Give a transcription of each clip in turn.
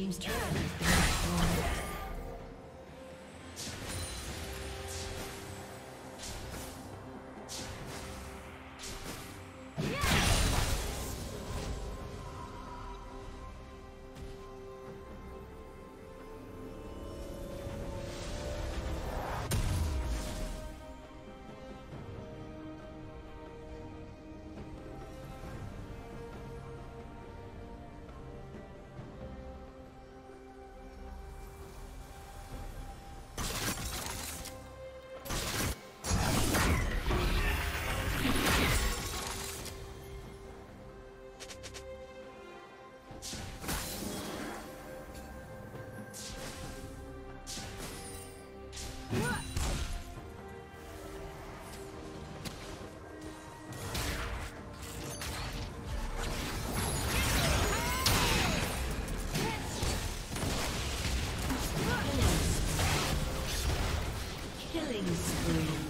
Team's turret Killing spree.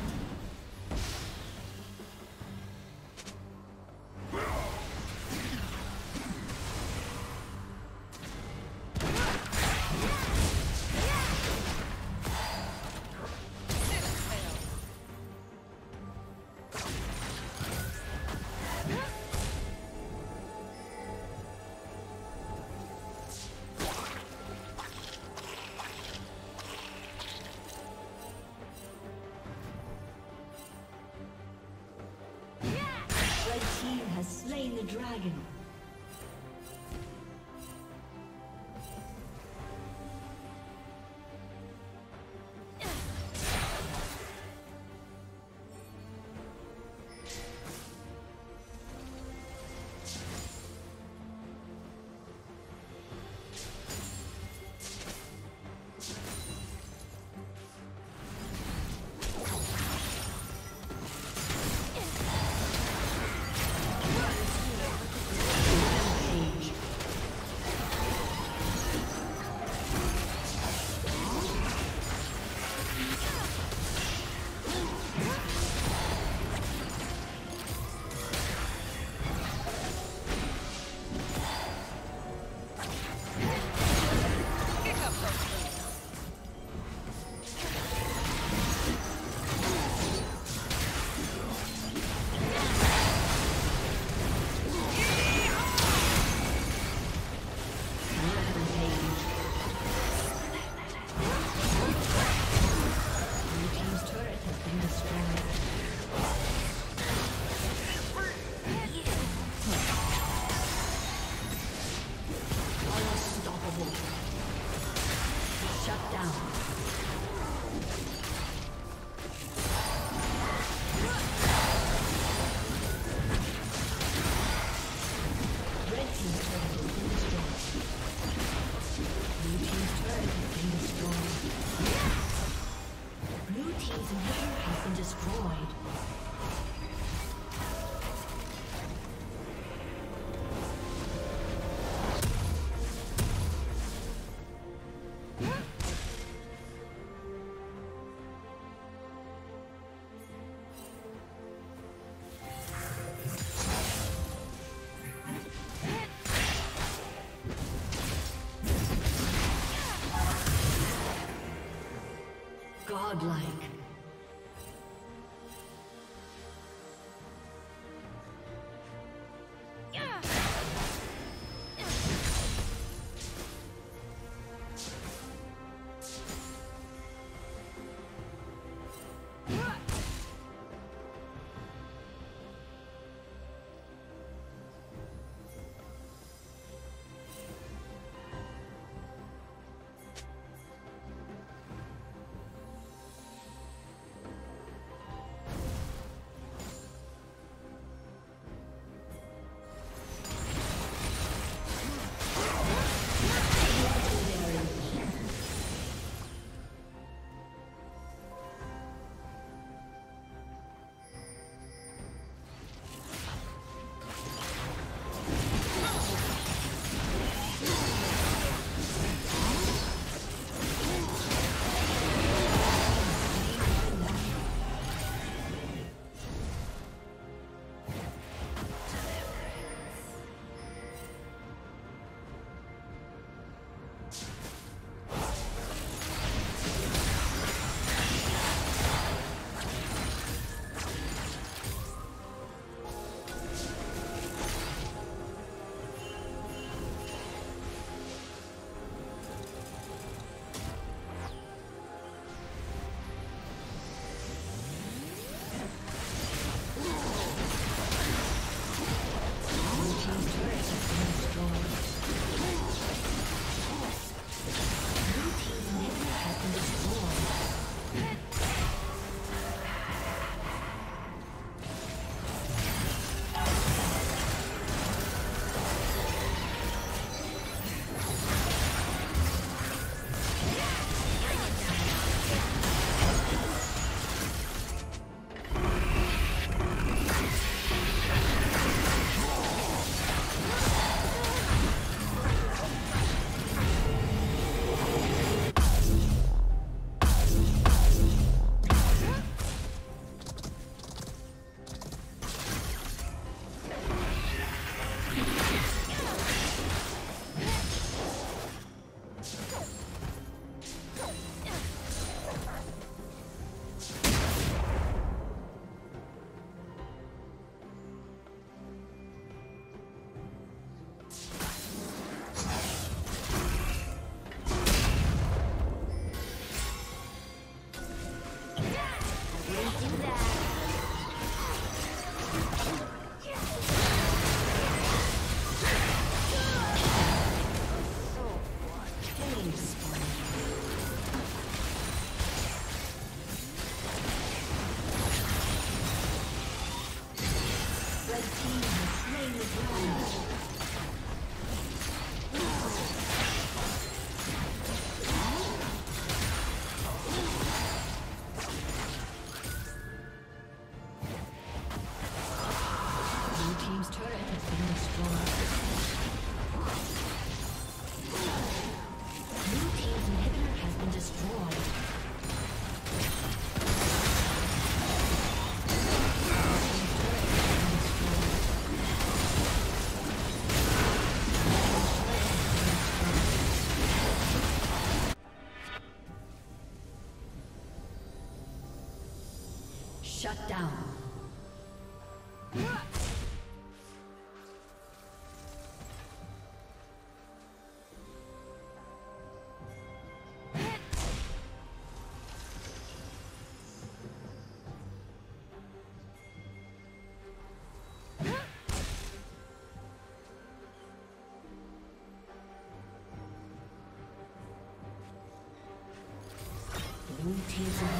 Godlike. Shut down. Blue team's.